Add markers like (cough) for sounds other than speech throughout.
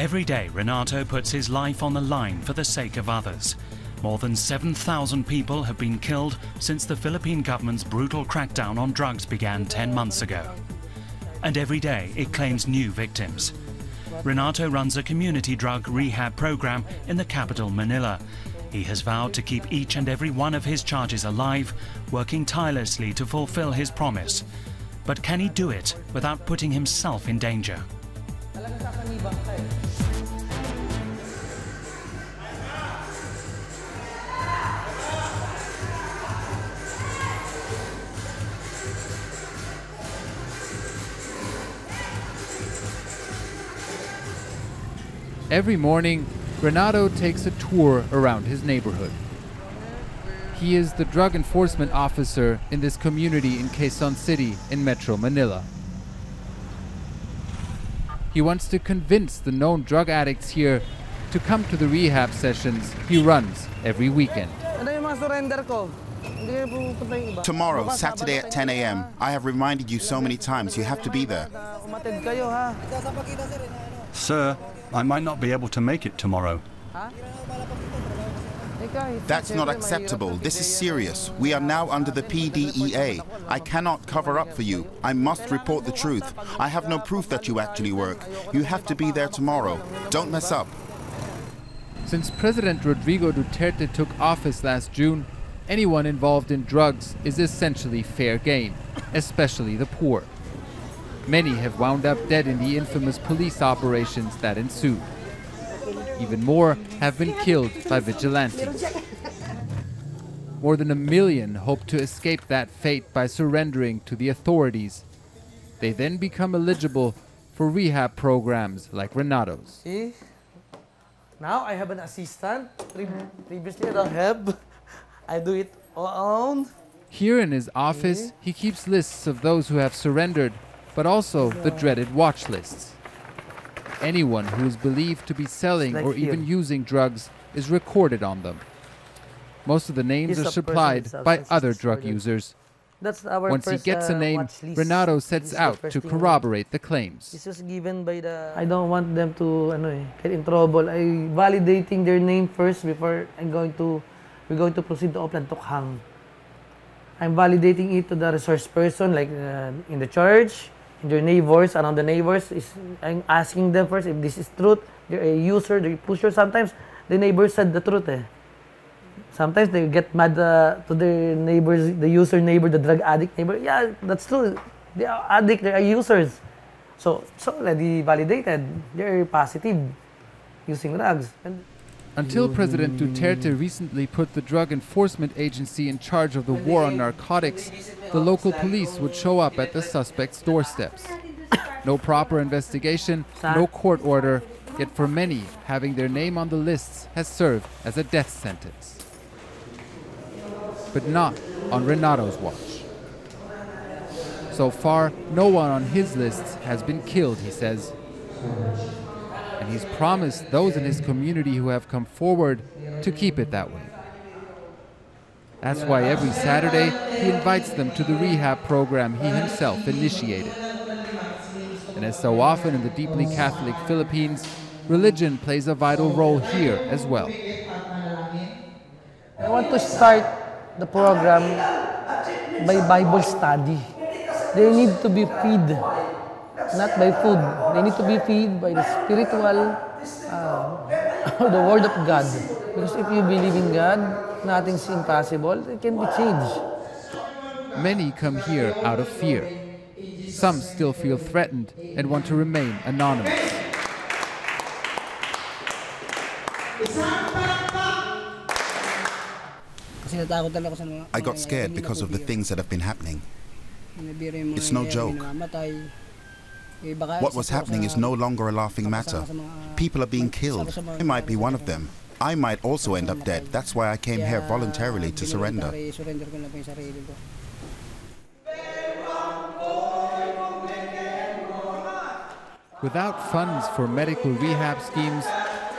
Every day, Renato puts his life on the line for the sake of others. More than 7,000 people have been killed since the Philippine government's brutal crackdown on drugs began 10 months ago. And every day it claims new victims. Renato runs a community drug rehab program in the capital, Manila. He has vowed to keep each and every one of his charges alive, working tirelessly to fulfill his promise. But can he do it without putting himself in danger? Every morning, Renato takes a tour around his neighborhood. He is the drug enforcement officer in this community in Quezon City in Metro Manila. He wants to convince the known drug addicts here to come to the rehab sessions he runs every weekend. Tomorrow, Saturday at 10 a.m. I have reminded you so many times you have to be there. Sir, I might not be able to make it tomorrow. That's not acceptable. This is serious. We are now under the PDEA. I cannot cover up for you. I must report the truth. I have no proof that you actually work. You have to be there tomorrow. Don't mess up. Since President Rodrigo Duterte took office last June, anyone involved in drugs is essentially fair game, especially the poor. Many have wound up dead in the infamous police operations that ensued. Even more have been killed by vigilantes. More than a million hope to escape that fate by surrendering to the authorities. They then become eligible for rehab programs like Renato's. See? Now I have an assistant. Previously I don't have. (laughs) I do it all alone. Here in his office, he keeps lists of those who have surrendered, but also the dreaded watch lists. Anyone who is believed to be selling or even using drugs is recorded on them. Most of the names are supplied by other drug users. That's our Once he gets a name, watch. Renato sets out to corroborate the claims. This was given by the... I don't want them to ano eh, get in trouble. I validating their name first before I'm going to... We're going to proceed to Oplan Tokhang. I'm validating it to the resource person, like uh, in the church, in their neighbors, around the neighbors. Is I'm asking them first if this is truth. They're a user, they're a pusher. Sometimes the neighbors said the truth eh. Sometimes they get mad uh, to their neighbors, the user neighbor, the drug addict neighbor. Yeah, that's true. They are addict, they are users. So it's already validated. They're positive using drugs. And Until President Duterte recently put the Drug Enforcement Agency in charge of the war on narcotics, the local police would show up at the suspects' doorsteps. No proper investigation, no court order, yet for many, having their name on the lists has served as a death sentence. But not on Renato's watch. So far, no one on his lists has been killed, he says and he's promised those in his community who have come forward to keep it that way. That's why every Saturday he invites them to the rehab program he himself initiated. And as so often in the deeply Catholic Philippines, religion plays a vital role here as well. I want to start the program by Bible study. They need to be fed, not by food. They need to be fed by the spiritual, uh, (coughs) the Word of God. Because if you believe in God, nothing's impossible. It can be changed. Many come here out of fear. Some still feel threatened and want to remain anonymous. I got scared because of the things that have been happening. It's no joke. What was happening is no longer a laughing matter. People are being killed. I might be one of them. I might also end up dead. That's why I came here voluntarily to surrender. Without funds for medical rehab schemes,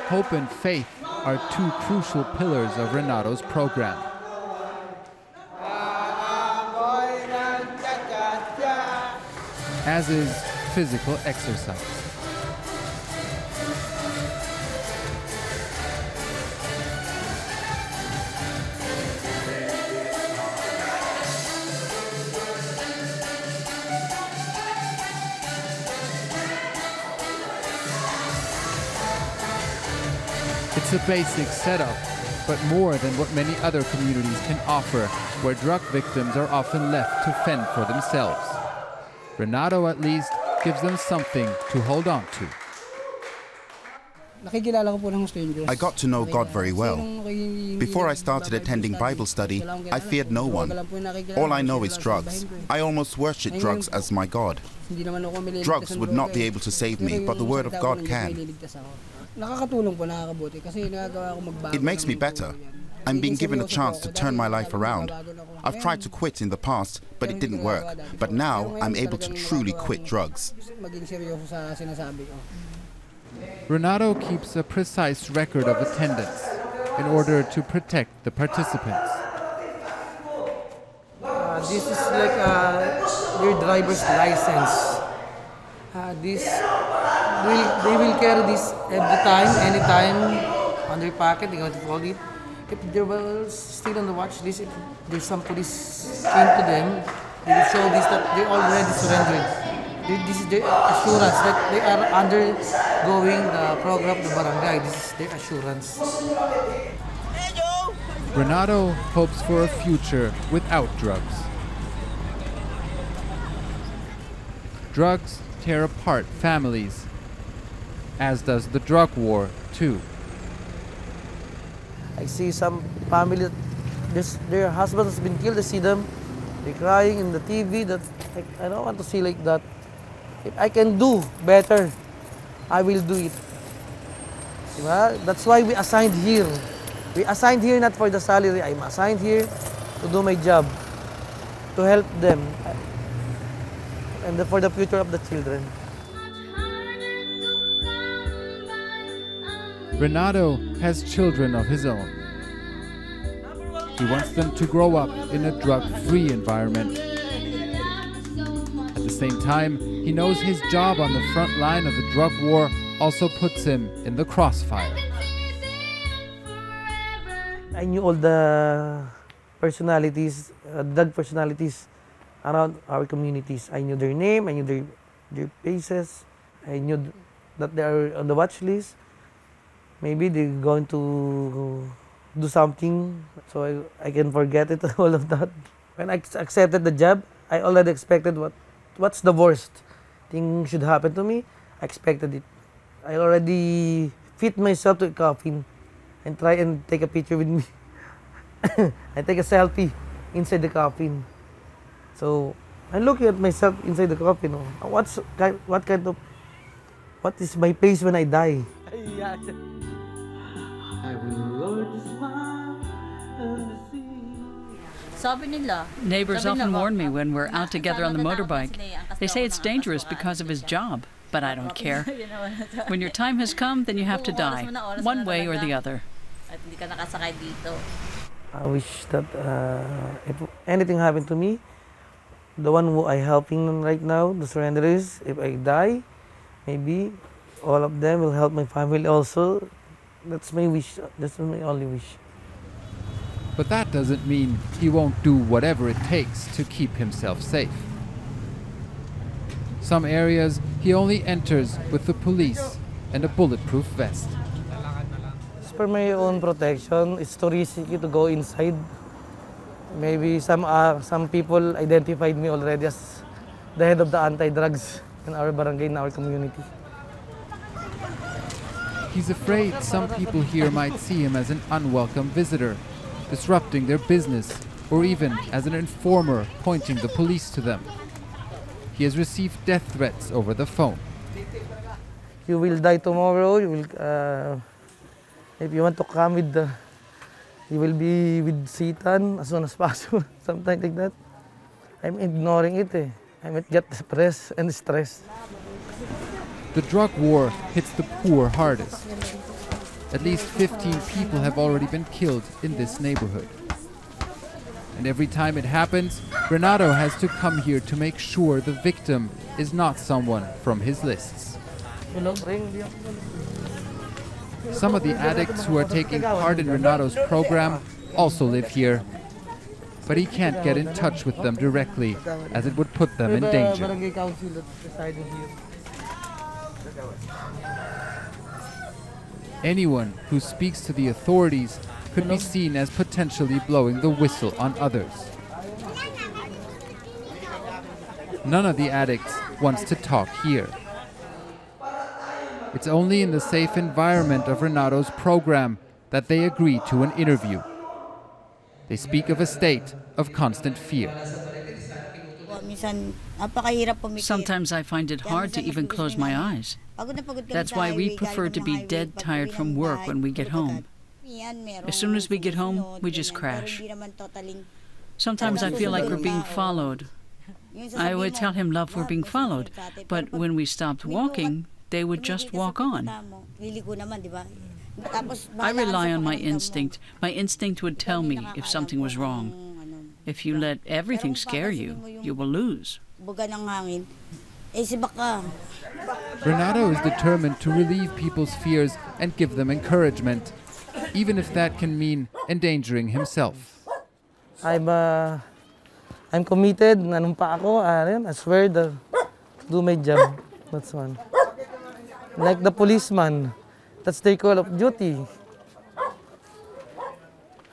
hope and faith are two crucial pillars of Renato's program. As is physical exercise. It's a basic setup, but more than what many other communities can offer, where drug victims are often left to fend for themselves. Renato, at least, gives them something to hold on to. I got to know God very well. Before I started attending Bible study, I feared no one. All I know is drugs. I almost worship drugs as my God. Drugs would not be able to save me, but the Word of God can. It makes me better. Yan. I'm being given a chance to turn my life around. magbabago na ako. I've tried to quit in the past, but it didn't work. But now I'm able to truly quit drugs. Maging seryoso sa sinasabi ko. Renato keeps a precise record of attendance in order to protect the participants. Uh, this is like uh, your driver's license. Uh, this will they will carry this every time, anytime on their pocket. They're going to fold it. If they were still on the watch list, if there's some police came to them, they will show this that they already surrendered. They- This is their assurance that they are undergoing the program of the barangay. This is their assurance. Renato hopes for a future without drugs. Drugs tear apart families, as does the drug war, too. I see some family, this, their husband has been killed. I see them, they're crying in the TV. That I don't want to see like that. If I can do better, I will do it. Diba? That's why we assigned here. We assigned here not for the salary. I'm assigned here to do my job, to help them, and for the future of the children. Renato has children of his own. He wants them to grow up in a drug free environment. At the same time, he knows his job on the front line of the drug war also puts him in the crossfire. I knew all the personalities, uh, drug personalities around our communities. I knew their name, I knew their, their faces, I knew that they are on the watch list. Maybe they're going to do something, so I, I can forget it, (laughs) all of that. When I accepted the job, I already expected what what's the worst thing should happen to me. I expected it. I already fit myself to a coffin and try and take a picture with me. (coughs) I take a selfie inside the coffin. So I'm looking at myself inside the coffin. What's what kind of what is my face when I die? (laughs) Sabi nila. Neighbors often warn me when we're out together on the motorbike. sila ang They say it's dangerous because of his job, but I don't care. (laughs) When your time has come, then you have to die, mo na, oras mo one way or the other. At hindi ka nakasakay dito. I wish that uh, if anything happened to me, the one who I helping right now, the surrenderers, if I die, maybe all of them will help my family also. That's my wish. That's my only wish. But that doesn't mean he won't do whatever it takes to keep himself safe. Some areas he only enters with the police and a bulletproof vest. As for my own protection, it's too risky to go inside. Maybe some uh, some people identified me already as the head of the anti-drugs in our barangay, in our community. He's afraid some people here might see him as an unwelcome visitor, disrupting their business, or even as an informer pointing the police to them. He has received death threats over the phone. You will die tomorrow. You will, uh, if you want to come with the, you will be with Satan as soon as (laughs) possible. Something like that. I'm ignoring it. Eh. I might get depressed and stressed. The drug war hits the poor hardest. At least 15 people have already been killed in this neighborhood. And every time it happens, Renato has to come here to make sure the victim is not someone from his lists. Some of the addicts who are taking part in Renato's program also live here. But he can't get in touch with them directly, as it would put them in danger. barangay council that's residing here. Anyone who speaks to the authorities could be seen as potentially blowing the whistle on others. None of the addicts wants to talk here. It's only in the safe environment of Renato's program that they agree to an interview. They speak of a state of constant fear. Sometimes I find it hard to even close my eyes. That's why we prefer to be dead tired from work when we get home. As soon as we get home, we just crash. Sometimes I feel like we're being followed. I would tell him, Love, we're being followed. But when we stopped walking, they would just walk on. I rely on my instinct. My instinct would tell me if something was wrong. If you let everything scare you, you will lose. Renato is determined to relieve people's fears and give them encouragement, even if that can mean endangering himself. I'm, uh, I'm committed. Nanumpa ako. Uh, I swear to do my job. That's one. Like the policeman. That's their call of duty.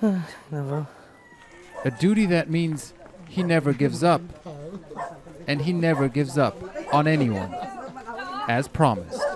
(sighs) Never. A duty that means he never gives up. And he never gives up on anyone, as promised.